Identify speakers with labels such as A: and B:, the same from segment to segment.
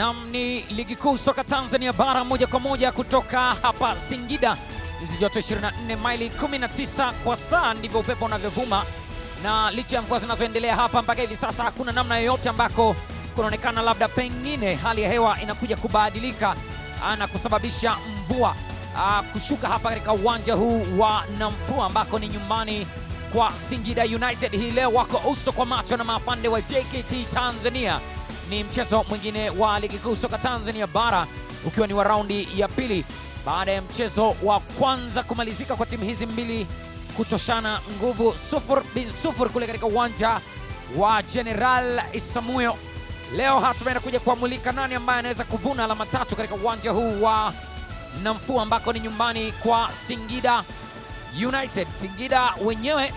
A: Nam ni ligi kuu soka Tanzania bara moja kwa moja kutoka hapa Singida, nyuzi joto 24 maili 19 kwa saa, ndivyo upepo unavyovuma, na licha ya mvua zinazoendelea hapa mpaka hivi sasa, hakuna namna yoyote ambako kunaonekana labda pengine hali ya hewa inakuja kubadilika na kusababisha mvua aa, kushuka hapa katika uwanja huu wa Namfua ambako ni nyumbani kwa Singida United. Hii leo wako uso kwa macho na maafande wa JKT Tanzania. Ni mchezo mwingine wa ligi kuu soka Tanzania bara ukiwa ni wa raundi ya pili baada ya mchezo wa kwanza kumalizika kwa timu hizi mbili kutoshana nguvu sufur bin sufur kule katika uwanja wa General Isamuyo. Leo hatimaye inakuja kuamulika nani ambaye anaweza kuvuna alama tatu katika uwanja huu wa Namfua ambako ni nyumbani kwa Singida United. Singida wenyewe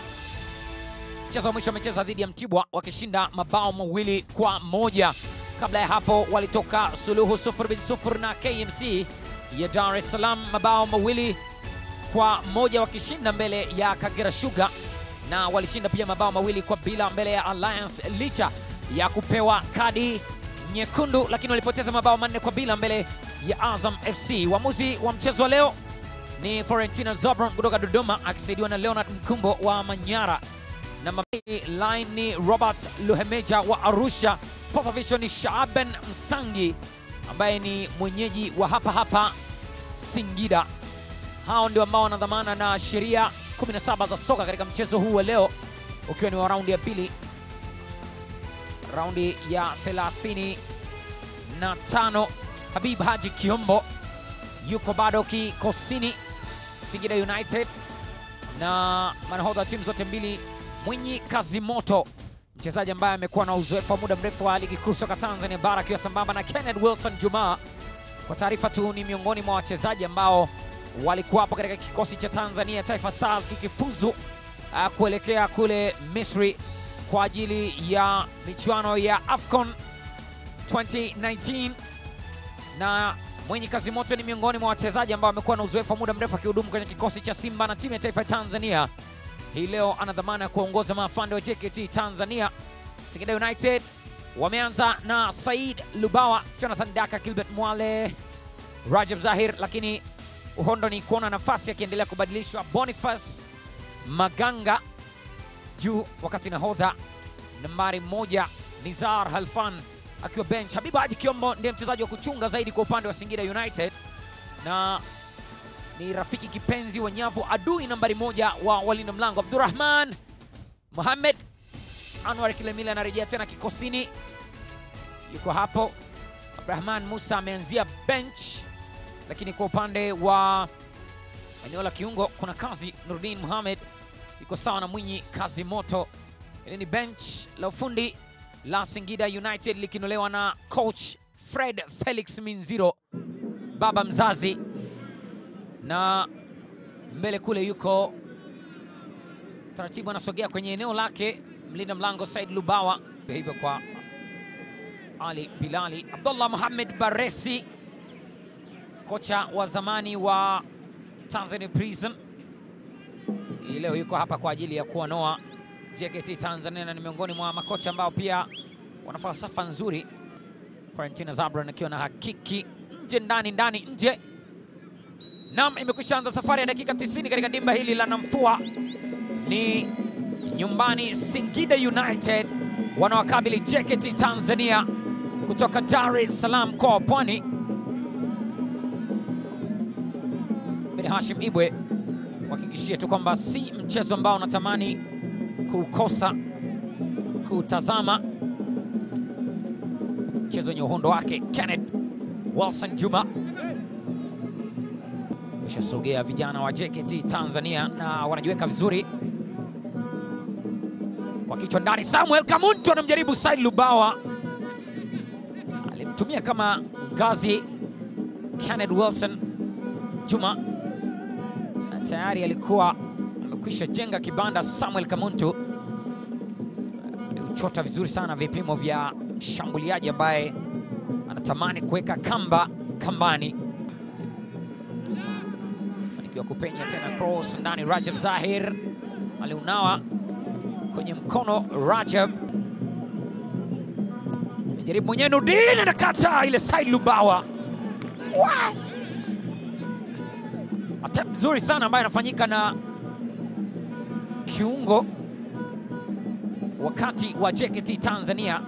A: mchezo wa mwisho wamecheza dhidi ya Mtibwa wakishinda mabao mawili kwa moja. Kabla ya hapo walitoka suluhu sufur bin sufur na KMC ya Dar es Salaam mabao mawili kwa moja wakishinda mbele ya Kagera Sugar, na walishinda pia mabao mawili kwa bila mbele ya Alliance licha ya kupewa kadi nyekundu, lakini walipoteza mabao manne kwa bila mbele ya Azam FC. Uamuzi wa mchezo wa leo ni Florentina Zobron kutoka Dodoma akisaidiwa na Leonard Mkumbo wa Manyara. Namba mbili line ni Robert Luhemeja wa Arusha. Fourth official ni Shaaben Msangi ambaye ni mwenyeji wa hapa hapa Singida. Hao ndio ambao wanadhamana na sheria 17 za soka katika mchezo huu wa leo ukiwa ni wa raundi ya pili, raundi ya 35. Habib Haji Kiombo yuko bado kikosini Singida United, na manahodha timu zote mbili Mwinyi Kazimoto, mchezaji ambaye amekuwa na uzoefu wa muda mrefu wa ligi kuu soka Tanzania bara akiwa sambamba na Kenneth Wilson Juma. Kwa taarifa tu, ni miongoni mwa wachezaji ambao walikuwapo katika kikosi cha Tanzania Taifa Stars kikifuzu uh, kuelekea kule Misri kwa ajili ya michuano ya AFCON 2019 na Mwinyi Kazimoto ni miongoni mwa wachezaji ambao wamekuwa na uzoefu wa muda mrefu akihudumu kwenye kikosi cha Simba na timu ya taifa ya Tanzania. Hii leo ana dhamana ya kuongoza maafande wa JKT Tanzania. Singida United wameanza na Said Lubawa, Jonathan Daka, Gilbert Mwale, Rajab Zahir, lakini uhondo ni kuona nafasi akiendelea kubadilishwa Boniface Maganga juu, wakati nahodha nambari moja Nizar Halfan akiwa bench. Habiba Haji Kiombo ndiye mchezaji wa kuchunga zaidi kwa upande wa Singida United na ni rafiki kipenzi wa nyavu, adui nambari moja wa walinda mlango. Abdurrahman Mohamed Anwar Kilemile anarejea tena kikosini, yuko hapo. Abdurrahman Musa ameanzia bench, lakini kwa upande wa eneo la kiungo kuna kazi. Nurdin Mohamed yuko sawa na Mwinyi kazi moto. Hili ni bench la ufundi la Singida United likinolewa na coach Fred Felix Minziro, baba mzazi, na mbele kule yuko taratibu, anasogea kwenye eneo lake mlinda mlango Said Lubawa, hivyo kwa Ali Bilali. Abdullah Mohamed Baresi, kocha wa zamani wa Tanzania Prison, hii leo yuko hapa kwa ajili ya kuwanoa JKT Tanzania na ni miongoni mwa makocha ambao pia wana falsafa nzuri. Quarantina Zabran akiwa na hakiki nje ndani ndani nje. Nam, imekwisha anza safari ya dakika 90 katika dimba hili la Namfua. Ni nyumbani Singida United wanawakabili JKT Tanzania kutoka Dar es Salaam kwa Pwani. Bin Hashim Ibwe kuhakikishia tu kwamba si mchezo ambao unatamani kukosa kutazama, mchezo wenye uhondo wake. Kenneth Wilson Juma ushasogea vijana wa JKT Tanzania na wanajiweka vizuri kwa kichwa ndani. Samuel Kamuntu anamjaribu Said Lubawa, alimtumia kama ngazi Kenneth Wilson Juma, na tayari alikuwa amekwisha jenga kibanda. Samuel Kamuntu aliuchota vizuri sana vipimo vya mshambuliaji ambaye anatamani kuweka kamba kambani. Fanikiwa kupenya tena cross ndani. Rajab Zahir aliunawa kwenye mkono Rajab Jaribu mwenyewe Nurdin anakata ile side Lubawa. Wa! Attempt nzuri sana ambayo inafanyika na kiungo wakati wa JKT Tanzania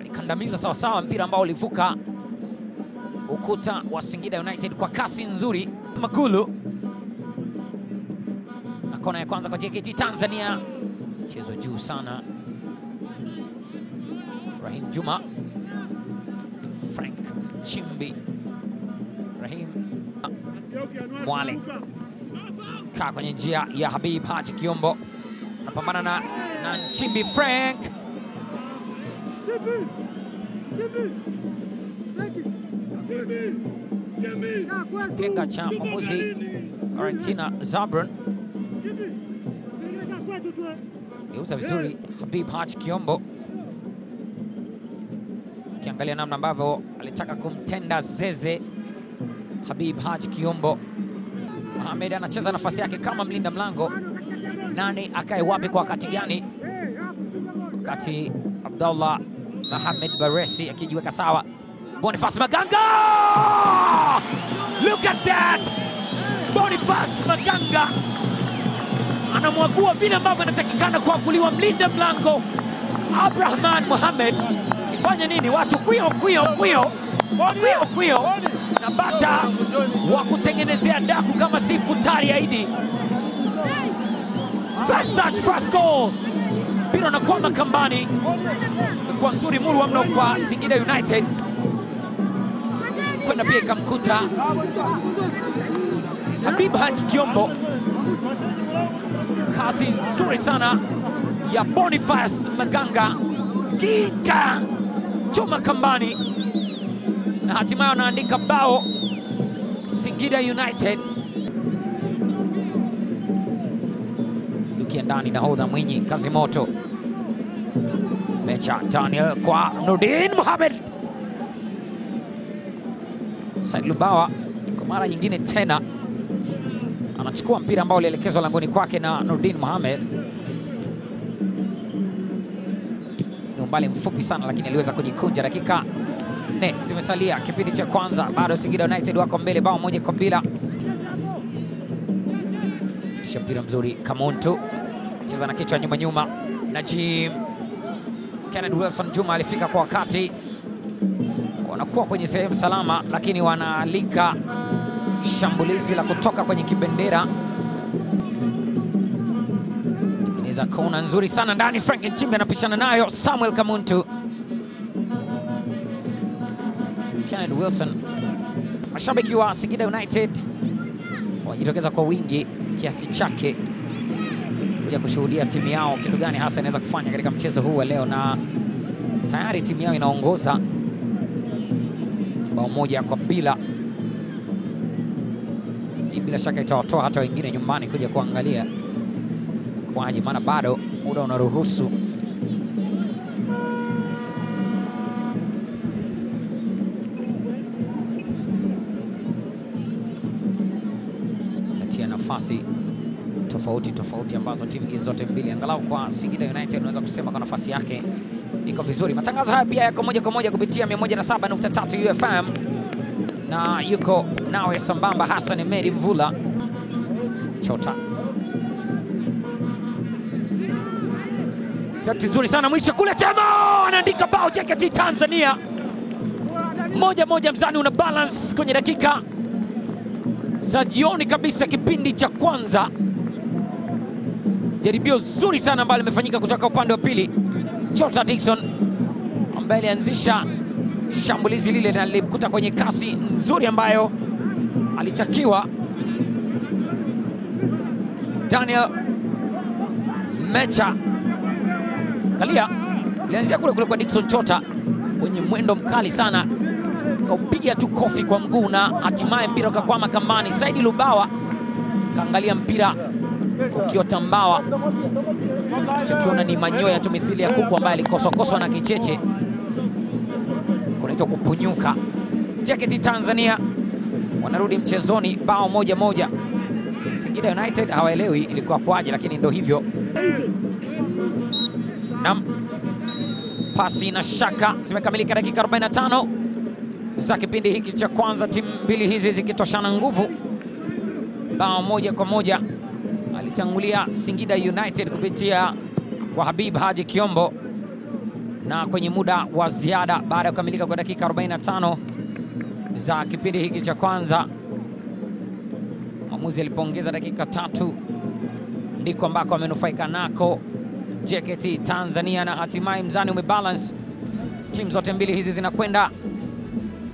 A: alikandamiza sawasawa mpira ambao ulivuka ukuta wa Singida United kwa kasi nzuri. Makulu kona ya kwanza kwa JKT Tanzania, mchezo juu sana. Rahim Juma, Frank Chimbi, Rahim Mwale. Kaa kwenye njia ya Habib Haji Kiombo, anapambana na, na Nchimbi Frank. Kenga cha mwamuzi Valentina Zabron geuza vizuri Habib Hach Kiombo, ukiangalia namna ambavyo alitaka kumtenda zeze Habib Hach Kiombo. Mohamed anacheza nafasi yake kama mlinda mlango, nani akae wapi kwa wakati gani? Wakati abdullah Mohamed Baresi akijiweka sawa. Boniface Maganga, look at that! Boniface Maganga anamwagua vile ambavyo anatakikana kuaguliwa mlinda mlango Abrahman Mohamed. Ifanye nini watu? Kwio kwio kwio kwio kwio na bata wa kutengenezea daku kama si futari aidi. First touch, first goal, mpira unakwama kambani. Imekuwa nzuri murwa mno kwa Singida United, kwenda pia ikamkuta Habib Haji Kiombo. Kazi nzuri sana ya Boniface Maganga, kinga chuma kambani na hatimaye wanaandika bao Singida United. Dukia ndani, nahodha Mwinyi kazi moto, mecha Daniel kwa Nurdin Mohamed. Said Lubawa kwa mara nyingine tena anachukua mpira ambao ulielekezwa langoni kwake na Nurdin Mohamed. Ni umbali mfupi sana, lakini aliweza kujikunja. Dakika nne zimesalia kipindi cha kwanza, bado Singida United wako mbele bao moja kwa bila. Kisha mpira mzuri, Kamuntu cheza na kichwa nyuma nyuma, Najim Kenneth Wilson Juma alifika kwa wakati, wanakuwa kwenye sehemu salama, lakini wanaalika shambulizi la kutoka kwenye kibendera. Tengeneza kona nzuri sana ndani, Frank Nchimbi anapishana nayo Samuel Kamuntu. Kenneth Wilson. Mashabiki wa Singida United wajitokeza kwa wingi kiasi chake kuja kushuhudia timu yao kitu gani hasa inaweza kufanya katika mchezo huu wa leo, na tayari timu yao inaongoza bao moja kwa bila. Hii bila shaka itawatoa hata wengine nyumbani kuja kuangalia kwaje, maana bado muda unaruhusu. zingatia nafasi tofauti tofauti ambazo timu hizi zote mbili, angalau kwa Singida United unaweza kusema kwa nafasi yake iko vizuri. Matangazo haya pia yako moja kwa moja kupitia 107.3 UFM na yuko nawe sambamba Hassan Meri Mvula Chota. Tati nzuri sana mwisho kule, Temo anaandika bao JKT Tanzania moja moja, mzani una balance kwenye dakika za jioni kabisa kipindi cha kwanza. Jaribio zuri sana ambalo limefanyika kutoka upande wa pili, Chota Dickson ambaye alianzisha shambulizi lile na lilimkuta kwenye kasi nzuri ambayo alitakiwa. Daniel Mecha. Kalia. Ilianzia kule kule kwa Dickson Chota. Kwenye mwendo mkali sana. Kaupiga tu kofi kwa mguu na hatimaye mpira ukakwama kambani. Saidi Lubawa. Kaangalia mpira ukiwa tambawa, ni manyoya tu mithili ya kuku ambaye alikoswakoswa na kicheche, kunaitwa kupunyuka. JKT Tanzania wanarudi mchezoni bao moja moja. Singida United hawaelewi ilikuwa kwaje, lakini ndo hivyo. nam pasi na shaka zimekamilika dakika 45 za kipindi hiki cha kwanza, timu mbili hizi zikitoshana nguvu bao moja kwa moja. Alitangulia Singida United kupitia kwa Habib Haji Kiombo, na kwenye muda wa ziada baada ya kukamilika kwa dakika 45 za kipindi hiki cha kwanza, mwamuzi alipoongeza dakika tatu ndiko ambako amenufaika nako JKT Tanzania, na hatimaye mzani umebalance. Timu zote mbili hizi zinakwenda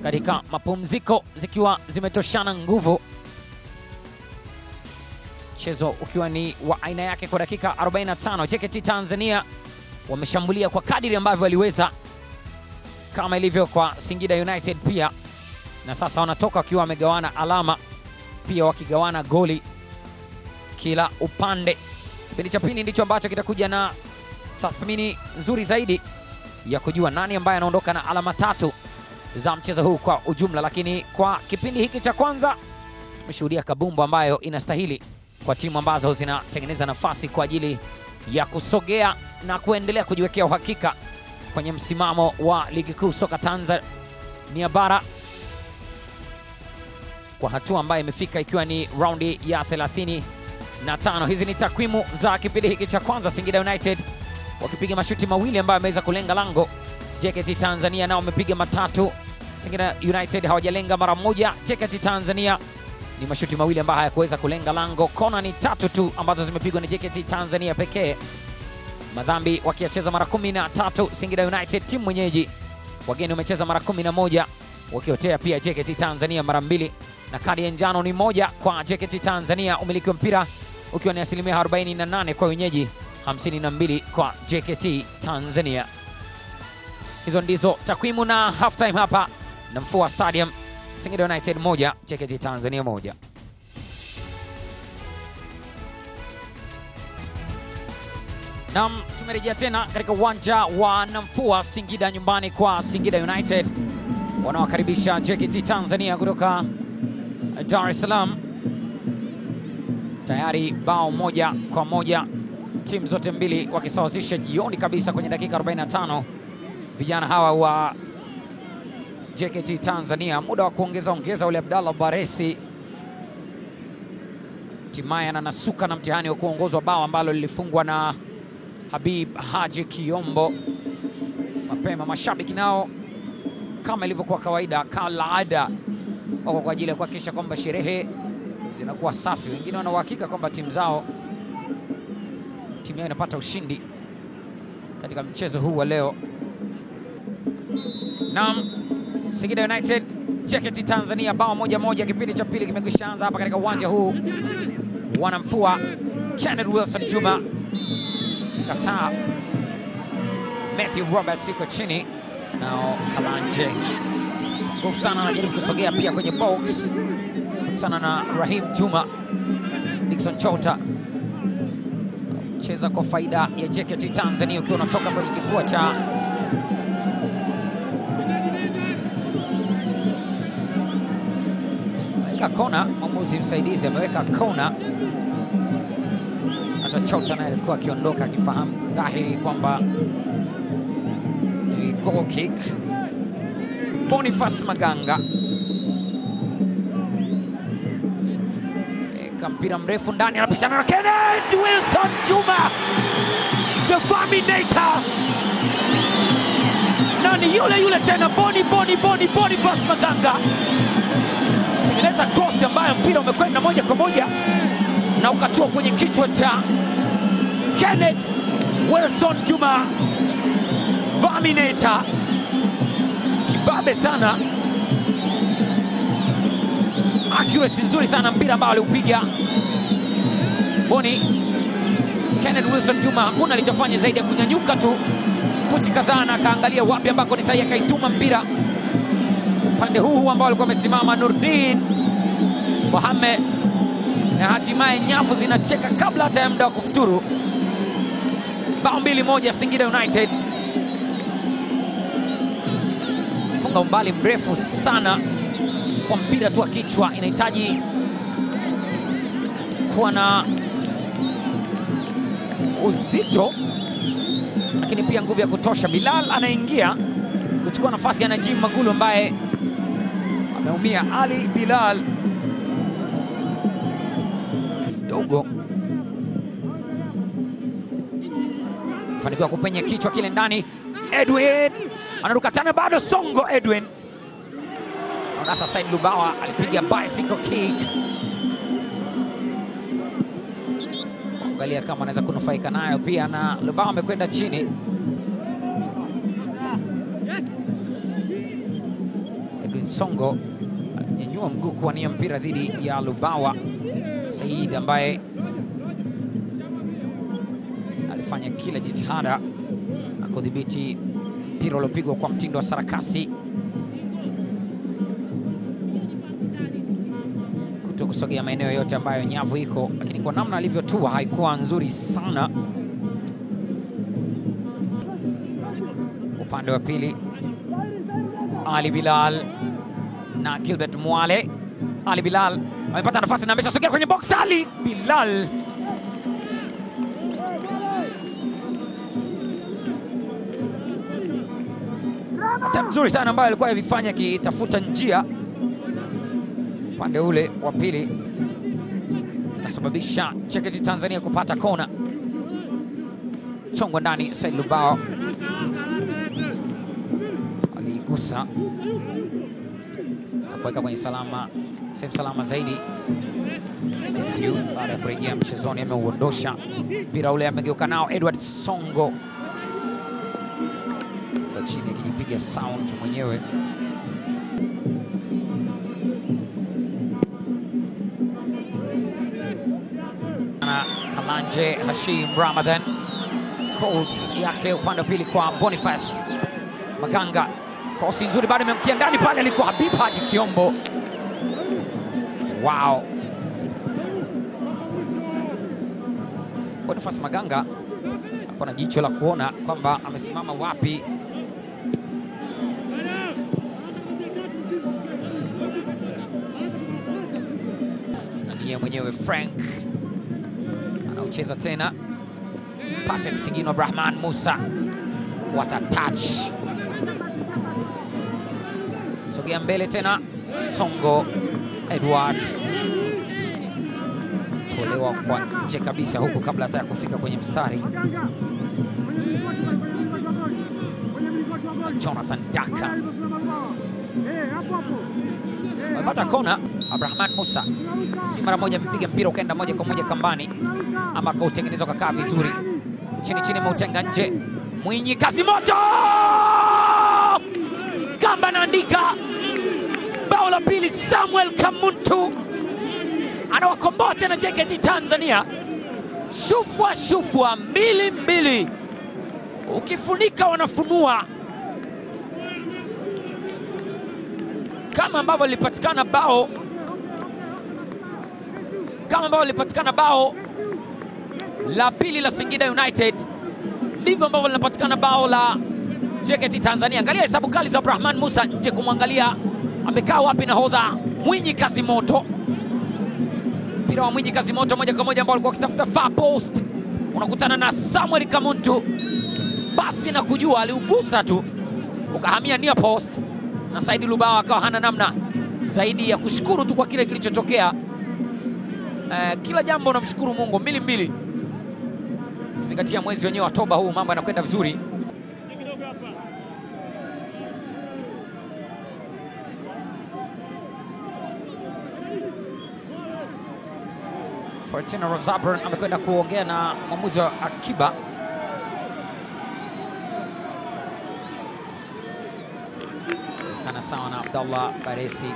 A: katika mapumziko zikiwa zimetoshana nguvu, mchezo ukiwa ni wa aina yake kwa dakika 45. JKT Tanzania wameshambulia kwa kadiri ambavyo waliweza, kama ilivyo kwa Singida United pia, na sasa wanatoka wakiwa wamegawana alama, pia wakigawana goli kila upande. Kipindi cha pili ndicho ambacho kitakuja na tathmini nzuri zaidi ya kujua nani ambaye anaondoka na alama tatu za mchezo huu kwa ujumla, lakini kwa kipindi hiki cha kwanza tumeshuhudia kabumbu ambayo inastahili kwa timu ambazo zinatengeneza nafasi kwa ajili ya kusogea na kuendelea kujiwekea uhakika kwenye msimamo wa ligi kuu soka Tanzania bara kwa hatua ambayo imefika ikiwa ni raundi ya 35. Hizi ni takwimu za kipindi hiki cha kwanza, Singida United wakipiga mashuti mawili ambayo ameweza kulenga lango. JKT Tanzania nao wamepiga matatu. Singida United hawajalenga mara moja. JKT Tanzania ni mashuti mawili ambayo hayakuweza kulenga lango. Kona ni tatu tu ambazo zimepigwa na JKT Tanzania pekee, madhambi wakiacheza mara kumi na tatu. Singida United timu mwenyeji, wageni wamecheza mara kumi na moja wakiotea pia JKT Tanzania mara mbili, na kadi ya njano ni moja kwa JKT Tanzania. Umiliki wa mpira ukiwa ni asilimia 48 kwa wenyeji, 52 kwa JKT Tanzania. Hizo ndizo takwimu na halftime hapa na Mfua Stadium, Singida United moja JKT Tanzania moja. Nam, tumerejea tena katika uwanja wa Namfua Singida, nyumbani kwa Singida United wanawakaribisha JKT Tanzania kutoka Dar es Salaam. Tayari bao moja kwa moja, timu zote mbili wakisawazisha jioni kabisa kwenye dakika 45. Vijana hawa wa JKT Tanzania, muda wa kuongeza ongeza ule Abdallah Baresi hatimaye ananasuka na mtihani wa kuongozwa bao ambalo lilifungwa na Habib Haji Kiombo mapema. Mashabiki nao kama ilivyokuwa kawaida, kalaada, wako kwa ajili ya kuhakikisha kwamba sherehe zinakuwa safi. Wengine wana uhakika kwamba timu zao timu yao inapata ushindi katika mchezo huu wa leo. Naam, Singida United JKT Tanzania bao moja moja, kipindi cha pili kimekwisha anza hapa katika uwanja huu wanamfua. Kenneth Wilson Juma kataa, Matthew Roberts iko chini nao Kalanje sana, anajaribu kusogea pia kwenye box kutana na Rahim Juma. Dickson Chota cheza kwa faida ya JKT Tanzania ukiwa unatoka kwenye kifua cha ameweka kona. Mwamuzi msaidizi ameweka kona, hata Chota naye alikuwa akiondoka akifahamu dhahiri kwamba ni goal kick. Boniface Maganga. Eka mpira mrefu ndani, anapishana na Kenneth Wilson Juma, the Faminator, na ni yule yule tena, Boni Boni Boni Boniface Maganga. Tengeneza cross ambayo mpira umekwenda moja kwa moja na ukatua kwenye kichwa cha Kenneth Wilson Juma, Faminator kibabe sana, accuracy nzuri sana, mpira ambao aliupiga Boni. Kenneth Wilson Juma hakuna alichofanya zaidi ya kunyanyuka tu futi kadhaa na akaangalia wapi ambako ni sahihi, akaituma mpira upande huu ambao alikuwa amesimama Nurdin Mohamed, na hatimaye nyavu zinacheka kabla hata ya muda wa kufuturu. Bao mbili moja, Singida United funga umbali mrefu sana kwa mpira tu wa kichwa. Inahitaji kuwa na uzito lakini pia nguvu ya kutosha. Bilal anaingia kuchukua nafasi ya Najim Magulu ambaye ameumia. Ali Bilal kidogo fanikiwa kupenya kichwa kile ndani. Edwin anaruka tena, bado Songo. Edwin sasa, Said Lubawa alipiga bicycle kick, angalia kama anaweza kunufaika nayo pia, na Lubawa amekwenda chini. Edwin Songo alinyanyua mguu kuwania mpira dhidi ya Lubawa Said ambaye alifanya kila jitihada na kudhibiti mpira uliopigwa kwa mtindo wa sarakasi, kuto kusogea maeneo yote ambayo nyavu iko, lakini kwa namna alivyotua haikuwa nzuri sana. Upande wa pili Ali Bilal na Gilbert Mwale. Ali Bilal amepata nafasi na ameshasogea kwenye box. Ali Bilal mzuri sana ambayo alikuwa yavifanya akitafuta njia upande ule wa pili, nasababisha Cheketi Tanzania kupata kona. Chongwa ndani, Said Lubao. Aliigusa. Kuweka kwenye salama, sehemu salama zaidi. Baada ya kurejea mchezoni ameuondosha. Mpira ule, amegeuka nao Edward Songo chini akijipiga sound mwenyewe. Kalanje Hashim Ramadhan, cross yake upande pili kwa Boniface Maganga, cross nzuri, bado imemkia ndani pale, alikuwa Habib Haji Kiombo. Wow, Boniface Maganga ako na jicho la kuona kwamba amesimama wapi ndiye mwenyewe Frank. Anaucheza tena, pase msigino Abdrahman Musa, what a touch! Sogea mbele tena, Songo Edward. Tolewa kwa nje kabisa huku kabla hata ya kufika kwenye mstari. Jonathan Daka. Amepata kona. abrahman Musa si mara moja amepiga mpira ukaenda moja kwa moja kambani, ama akautengeneza ukakaa vizuri. Chini chini, ameutenga nje. Mwinyi kazi moto, kamba naandika bao la pili. Samuel Kamuntu. Anawakomboa tena JKT Tanzania, shufwa shufwa, mbili mbili, ukifunika wanafunua. Kama ambavyo lilipatikana bao kama ambavyo lilipatikana bao la pili la Singida United, ndivyo ambavyo linapatikana bao la JKT Tanzania. Angalia hesabu kali za Abdurahman Musa nje kumwangalia. Amekaa wapi nahodha? Mwinyi kazi moto, mpira wa Mwinyi kazi moto moja kwa moja ambao alikuwa akitafuta far post, unakutana na Samuel Kamuntu, basi na kujua aliugusa tu ukahamia near post. Na Saidi Lubawa akawa hana namna zaidi ya kushukuru tu kwa kile kilichotokea. Uh, kila jambo unamshukuru Mungu mbili mbili, kuzingatia mwezi wenyewe wa toba huu, mambo yanakwenda vizuri. Fortuna Rozabron amekwenda kuongea na mwamuzi wa akiba kana sawa na Abdallah Baresi.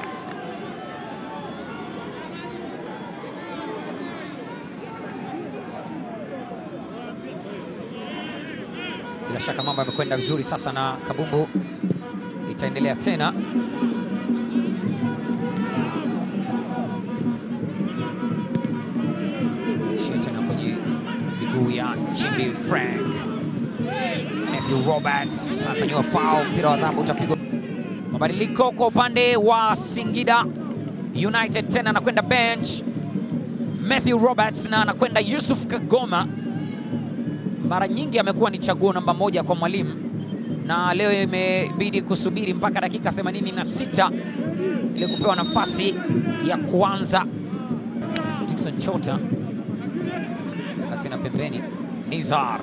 A: Bila shaka mambo yamekwenda vizuri sasa, na kabumbu itaendelea tena. Tena kwenye miguu ya Chimbi Frank. Matthew Roberts anafanyiwa foul, mpira wa adhabu utapigwa. Mabadiliko kwa upande wa Singida United, tena anakwenda bench Matthew Roberts na anakwenda Yusuf Kagoma. Mara nyingi amekuwa ni chaguo namba moja kwa mwalimu, na leo imebidi kusubiri mpaka dakika 86 ili kupewa nafasi ya kuanza. Dickson Chota kati na pembeni, Nizar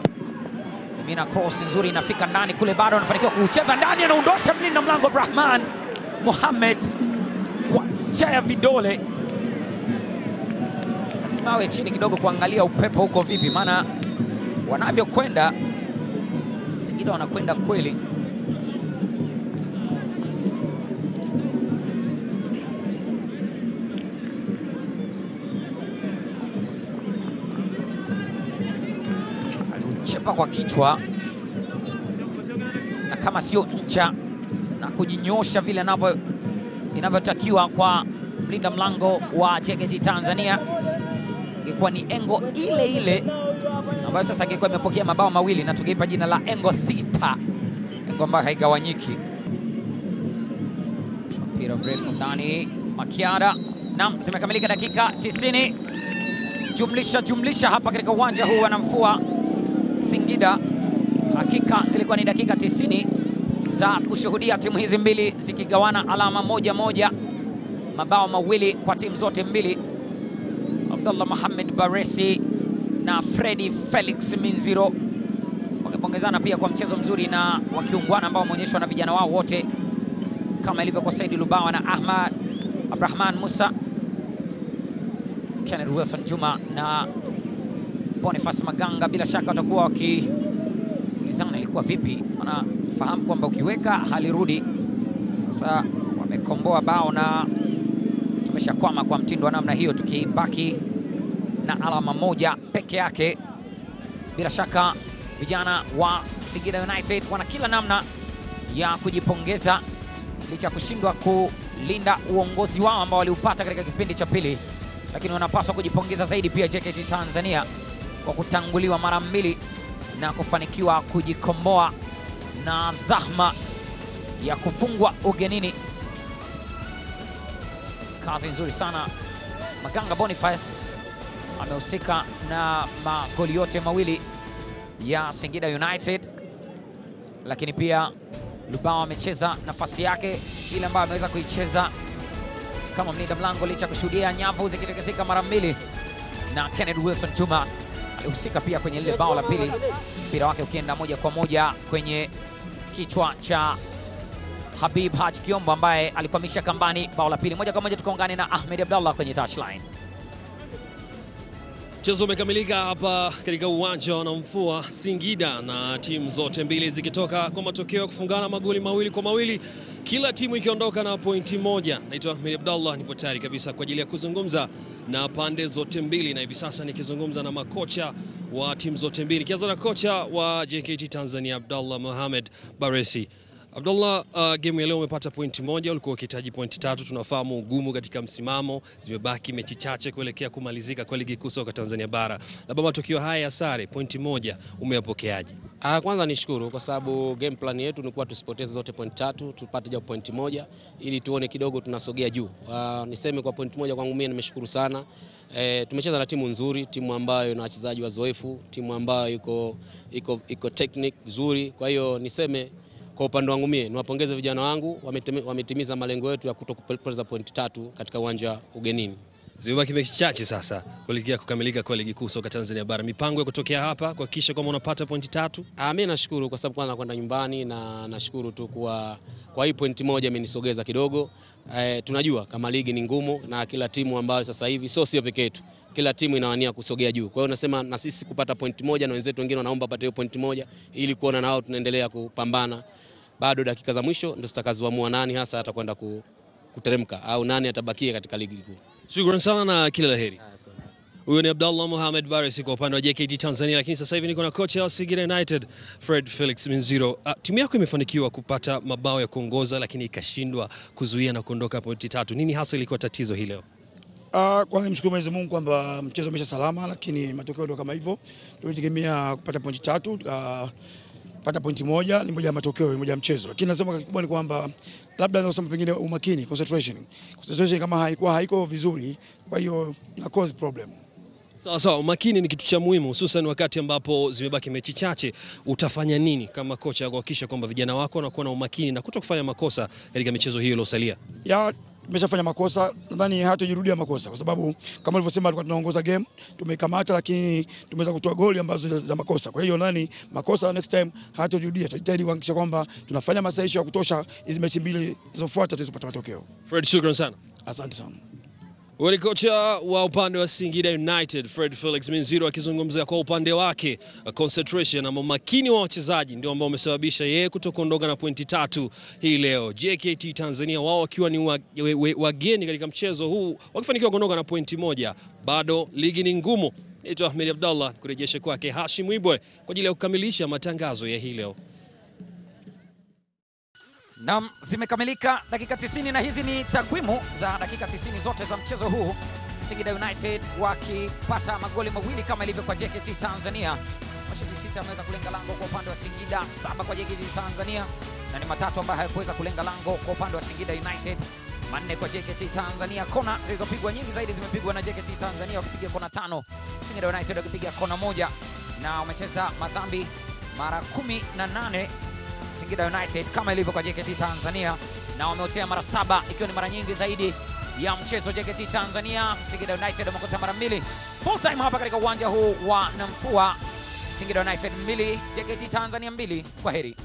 A: mina cross nzuri, inafika ndani kule, bado anafanikiwa kucheza ndani, anaondosha mlinda mlango Brahman Mohamed kwa ncha ya vidole. Lazima awe chini kidogo kuangalia upepo huko vipi, maana wanavyokwenda Singida wanakwenda kweli. Aliuchepa kwa kichwa na kama sio ncha na kujinyosha vile anavyo inavyotakiwa kwa mlinda mlango wa JKT Tanzania, ingekuwa ni engo ile ile ambayo sasa ingekuwa imepokea mabao mawili na tungeipa jina la engo theta, engo ambayo haigawanyiki. Mpira mrefu ndani, Makiara. Naam, zimekamilika dakika 90 jumlisha jumlisha hapa katika uwanja huu wanamfua Singida. Hakika zilikuwa ni dakika 90 za kushuhudia timu hizi mbili zikigawana alama moja moja, mabao mawili kwa timu zote mbili. Abdullah Mohamed Baresi na Freddy Felix Minziro wakipongezana pia kwa mchezo mzuri na wakiungwana ambao wameonyeshwa na vijana wao wote kama ilivyo kwa Saidi Lubawa na Ahmad Abrahman Musa, Kenneth Wilson Juma na Boniface Maganga. Bila shaka watakuwa wakiulizana ilikuwa vipi, wanafahamu kwamba ukiweka halirudi. Sasa wamekomboa bao na tumeshakwama kwa mtindo wa namna hiyo, tukibaki na alama moja peke yake. Bila shaka vijana wa Singida United wana kila namna ya kujipongeza licha kushindwa kulinda uongozi wao ambao waliupata katika kipindi cha pili, lakini wanapaswa kujipongeza zaidi pia JKT Tanzania kwa kutanguliwa mara mbili na kufanikiwa kujikomboa na dhahma ya kufungwa ugenini. Kazi nzuri sana Maganga Boniface amehusika na magoli yote mawili ya Singida United, lakini pia Lubao amecheza nafasi yake ile ambayo ameweza kuicheza kama mlinda mlango, licha kushuhudia nyavu zikitekezika mara mbili, na Kenneth Wilson Juma alihusika pia kwenye lile bao la pili, mpira wake ukienda moja kwa moja kwenye kichwa cha Habib Haj Kiombo ambaye alikwamisha kambani bao la pili. Moja kwa moja tukaungane na Ahmed Abdallah kwenye touchline.
B: Mchezo umekamilika hapa katika uwanja wa Namfua Singida, na timu zote mbili zikitoka kwa matokeo ya kufungana magoli mawili kwa mawili, kila timu ikiondoka na pointi moja. Naitwa Ahmed Abdallah, nipo tayari kabisa kwa ajili ya kuzungumza na pande zote mbili, na hivi sasa nikizungumza na makocha wa timu zote mbili, kianza na kocha wa JKT Tanzania Abdallah Mohamed Baresi. Abdullah, uh, game ya leo umepata pointi moja, ulikuwa ukihitaji pointi tatu. Tunafahamu ugumu katika msimamo, zimebaki mechi chache kuelekea kumalizika kwa ligi kuu soka Tanzania bara, labda matokeo haya ya sare pointi moja umeyapokeaje?
C: Ah, kwanza nishukuru kwa sababu game plan yetu ni kuwa tusipoteze zote pointi tatu, tupate japo pointi moja ili tuone kidogo tunasogea juu. Uh, niseme kwa pointi moja kwangu mimi nimeshukuru sana. E, tumecheza na timu nzuri, timu ambayo ina wachezaji wazoefu, timu ambayo iko iko iko technique nzuri. Kwa hiyo niseme kwa upande wangu mie niwapongeze vijana wangu, wametimiza malengo yetu ya kutokupoteza pointi tatu katika uwanja ugenini.
B: Zimebaki mechi chache sasa kuelekea kukamilika kwa ligi kuu soka Tanzania bara. Mipango ya kutokea hapa kuhakikisha kwamba unapata pointi tatu?
C: Ah, mimi nashukuru kwa sababu kwanza nakwenda nyumbani na nashukuru tu kwa, kwa hii pointi moja imenisogeza kidogo. E, tunajua kama ligi ni ngumu na kila timu ambayo sasa hivi sio sio peke yetu, kila timu inawania kusogea juu. Kwa hiyo nasema na sisi kupata pointi moja na wenzetu wengine wanaomba pate hiyo pointi moja ili kuona nao tunaendelea kupambana. Bado dakika za mwisho ndio zitakazoamua nani hasa atakwenda kuteremka au nani atabakia katika ligi kuu.
B: Shukrani sana na kila la heri. Huyo ni Abdallah Mohamed Baris kwa upande wa JKT Tanzania, lakini sasa hivi niko na kocha wa Singida United Fred Felix Minziro. Uh, timu yako imefanikiwa kupata mabao ya kuongoza lakini ikashindwa kuzuia na kuondoka pointi tatu. Nini hasa ilikuwa tatizo hii leo?
D: Uh, kwanza nimshukuru Mwenyezi Mungu kwamba mchezo umesha salama, lakini matokeo ndio kama hivyo. Tulitegemea kupata pointi tatu uh, pata pointi moja ni moja ya matokeo, ni moja ya mchezo, lakini nasema kikubwa ni kwamba labda naweza kusema pengine umakini, concentration, concentration kama haikuwa haiko vizuri, kwa hiyo ina cause problem.
B: Sawa sawa, umakini ni kitu cha muhimu, hususan wakati ambapo zimebaki mechi chache. Utafanya nini kama kocha kuhakikisha kwamba vijana wako wanakuwa na umakini na kuto kufanya makosa katika michezo hiyo iliyosalia?
D: Ya tumeshafanya makosa, nadhani hatujirudia makosa, kwa sababu kama ulivyosema, tulikuwa tunaongoza game, tumekamata, lakini tumeweza kutoa goli ambazo za- makosa. Kwa hiyo nadhani makosa next time hatujirudia, tutajitahidi kuhakikisha kwamba tunafanya masaisho ya kutosha, hizi mechi mbili zilizofuata tuzipata matokeo.
B: Fred, shukran sana.
D: Asante sana.
B: Huyu kocha wa upande wa Singida United Fred Felix Minziro akizungumzia kwa upande wake concentration ama umakini wa wachezaji ndio ambao umesababisha yeye kutokuondoka na pointi tatu hii leo. JKT Tanzania wao wakiwa ni wageni katika mchezo huu wakifanikiwa kuondoka na pointi moja, bado ligi ni ngumu. Naitwa Ahmed Abdallah, kurejesha kwake Hashim Ibwe kwa ajili ya kukamilisha matangazo ya hii leo.
A: Nam, zimekamilika dakika 90 na hizi ni takwimu za dakika 90 zote za mchezo huu, Singida United wakipata magoli mawili kama ilivyo kwa JKT Tanzania. Mashuti sita ameweza kulenga lango kwa upande wa Singida, saba kwa JKT Tanzania, na ni matatu ambayo hayakuweza kulenga lango kwa upande wa Singida United, manne kwa JKT Tanzania. Kona zilizopigwa nyingi zaidi zimepigwa na JKT Tanzania wakipiga kona tano, Singida United wakipiga kona moja, na wamecheza madhambi mara kumi na nane Singida United kama ilivyo kwa JKT Tanzania, na wameotea mara saba ikiwa ni mara nyingi zaidi ya mchezo JKT Tanzania. Singida United wamekotea mara mbili full time hapa katika uwanja huu wa Namfua. Singida United mbili, JKT Tanzania mbili. Kwa heri.